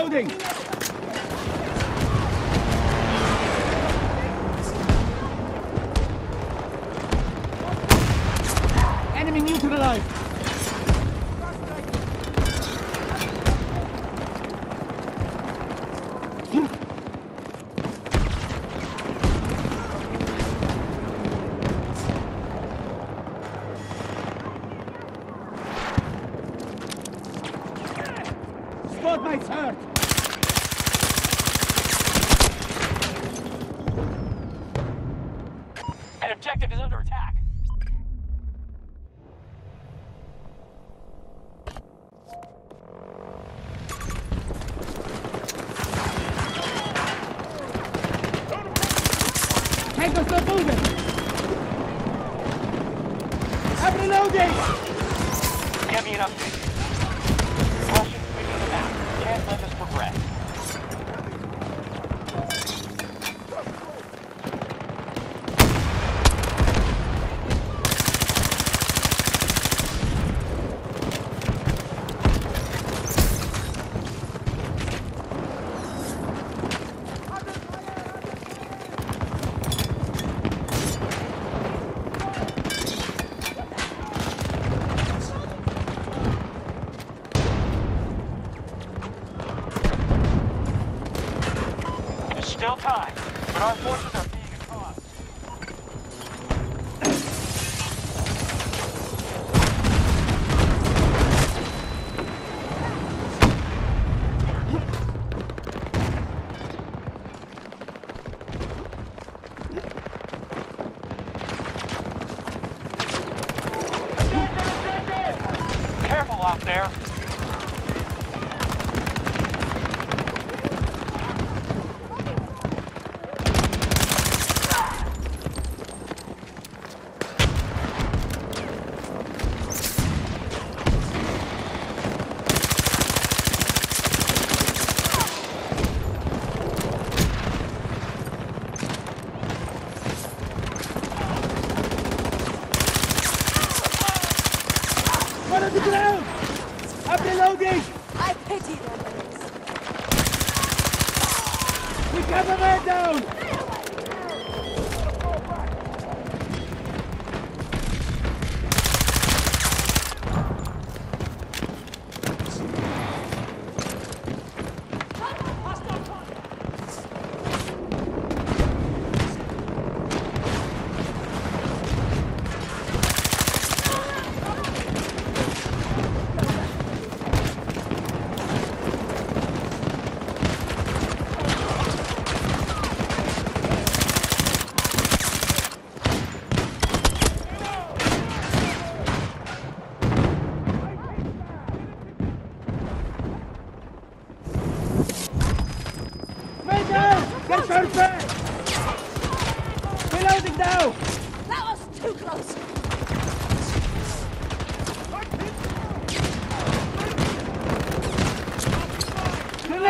Reloading! Enemy neutralized! Squad mates hurt! An objective is under attack. Tango's not moving! Reloading! Give me an update. Russians moving the map. Can't let us progress. Still time, but our forces are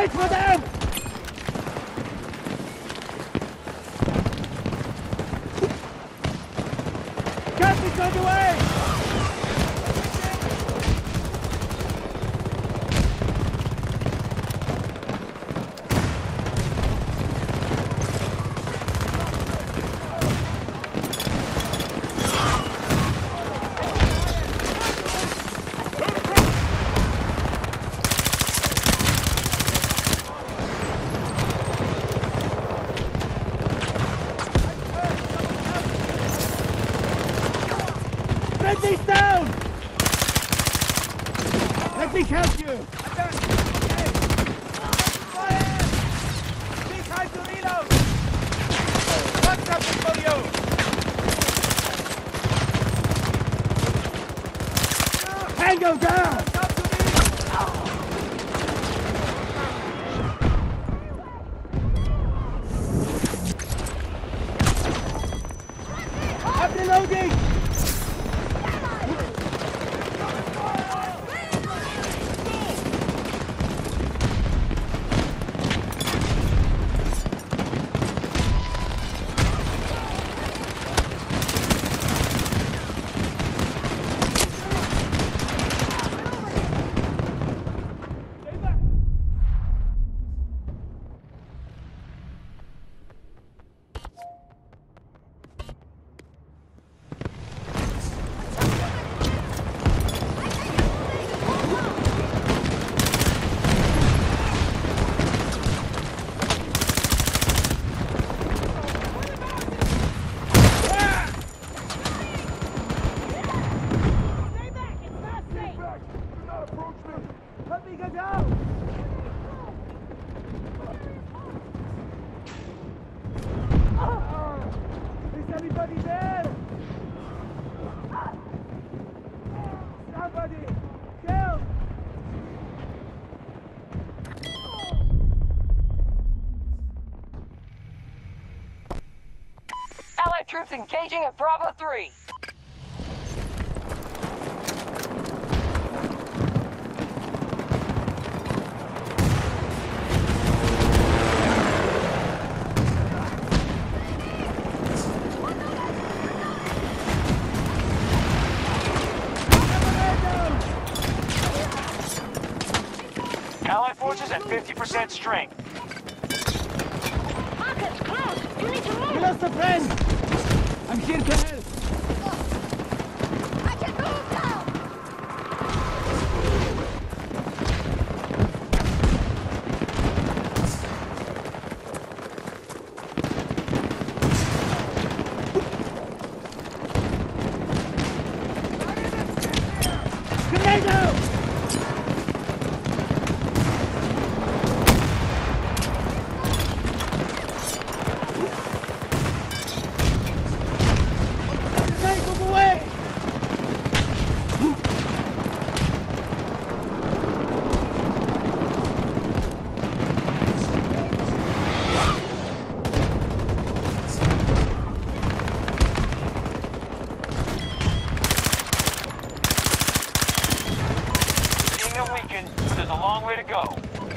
Grenade for! Me help you! Contacts engaging at Bravo 3. Allied forces at 50% strength. but there's a long way to go.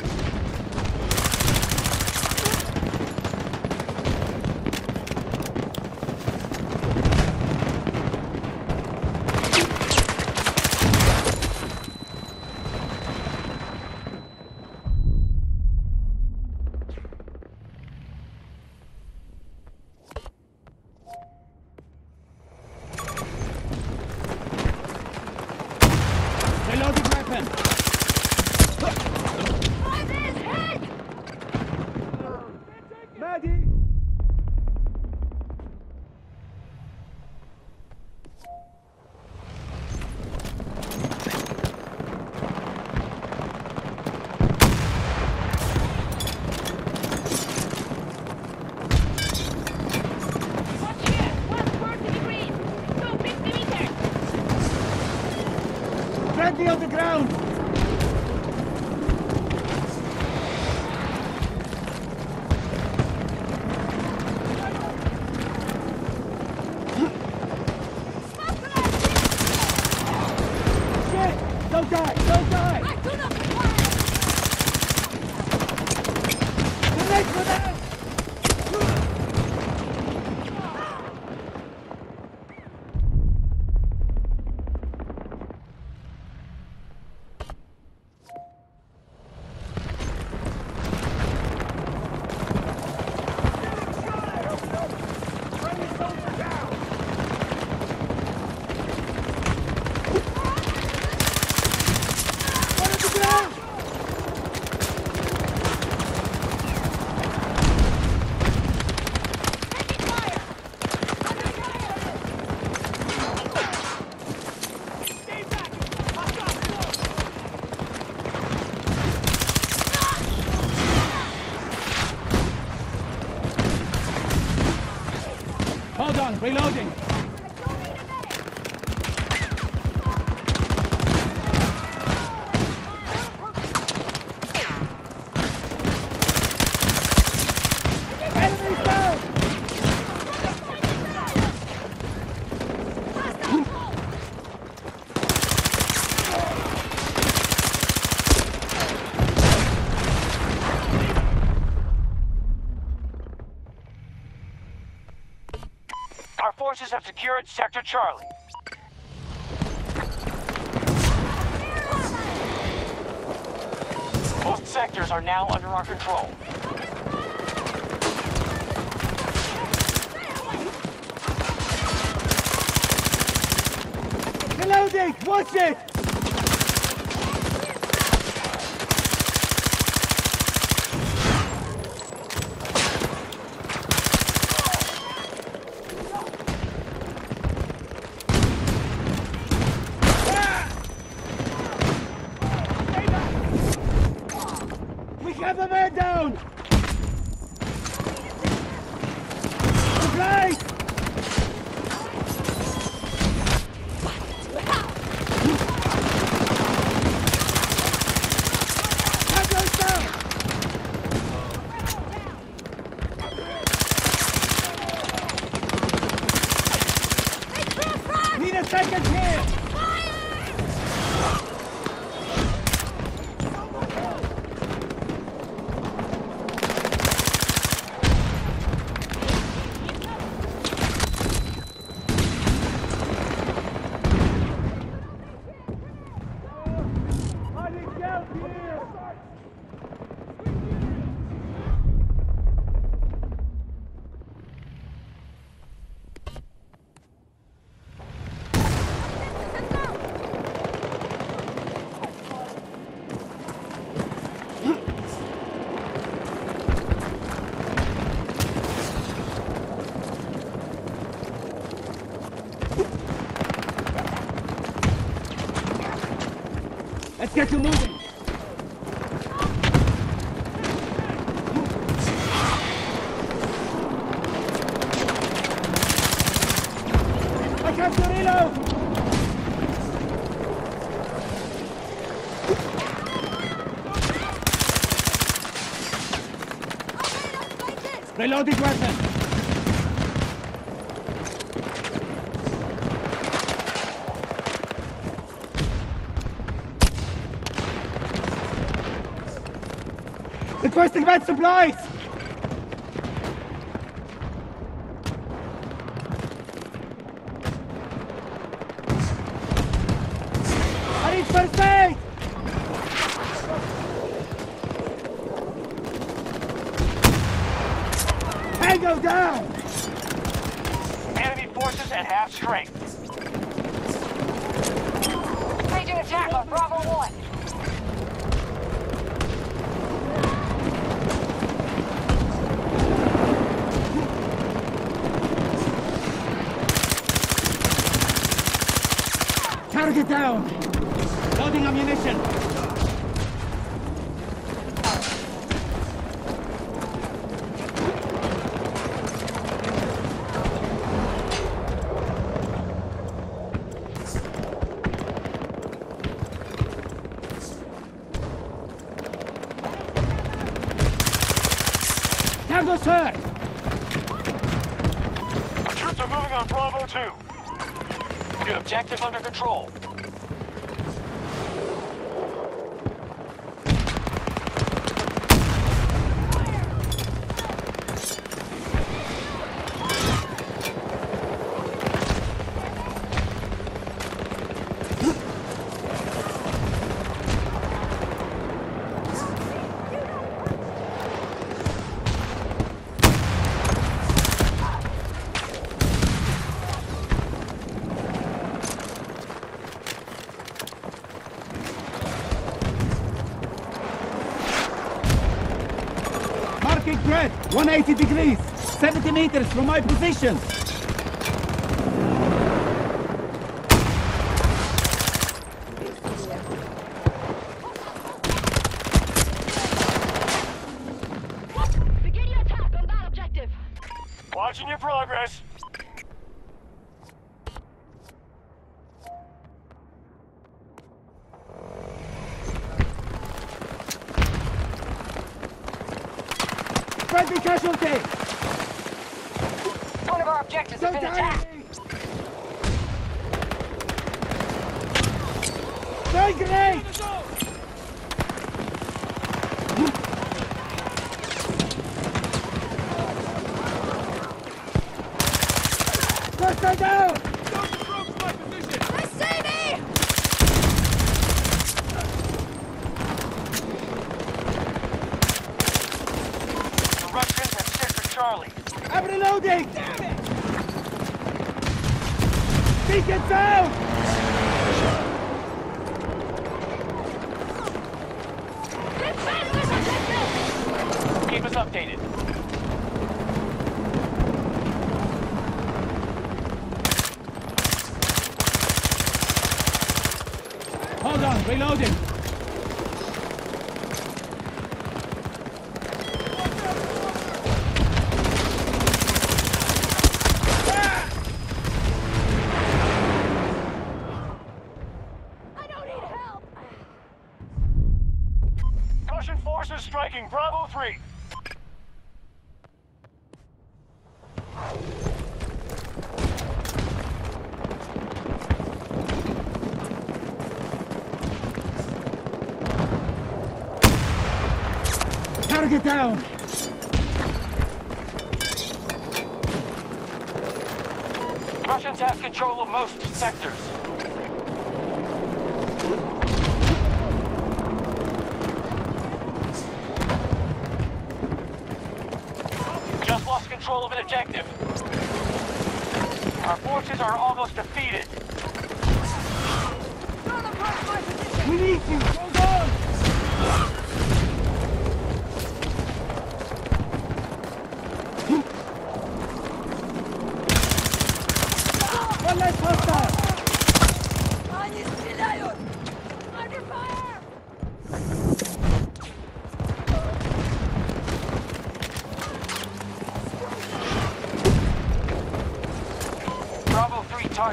Reloading! forces have secured Sector Charlie. Both sectors are now under our control. Reloading! Watch it! don't Let's get you moving! Reload! Reloading weapon! Requesting med supplies! Target down! Loading ammunition! Control. 180 degrees! 70 meters from my position! First I down! The Russians have Sector Charlie. I'm reloading! Damn it! Beacon down! Hold on, reloading! I don't need help! Russian forces striking Bravo 3. Target down! Russians have control of most sectors. Just lost control of an objective. Our forces are almost defeated. Don't approach my position! We need you!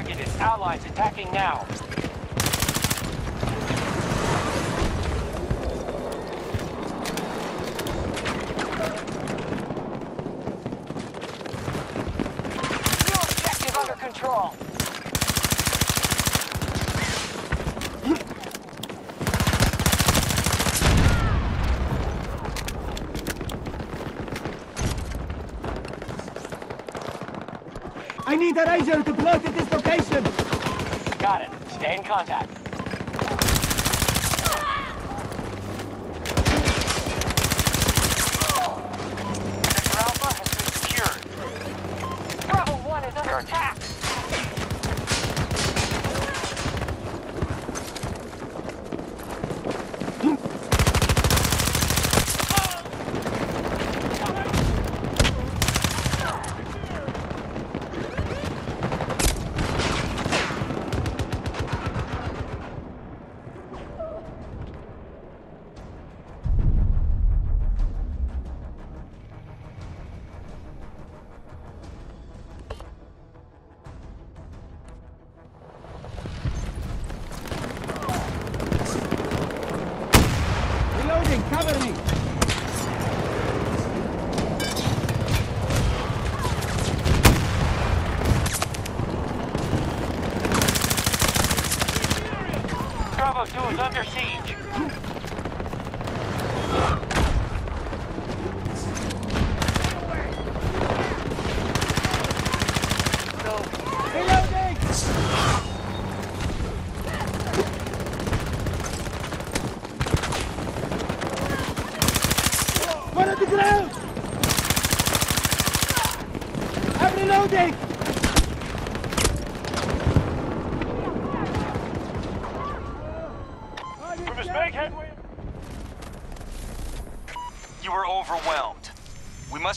Targeted. Allies attacking now. New objective under control. I need a ranger to blow to this location! Got it. Stay in contact. Sector Alpha has been secured. Bravo 1 is under attack.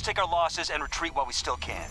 Take our losses and retreat while we still can.